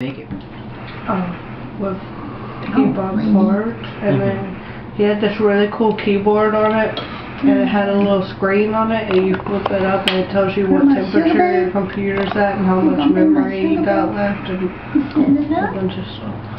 make it? um, with he bought parts, and then he had this really cool keyboard on it, and it had a little screen on it, and you flip it up, and it tells you what temperature your computer's at and how much memory you got left, and a bunch of stuff.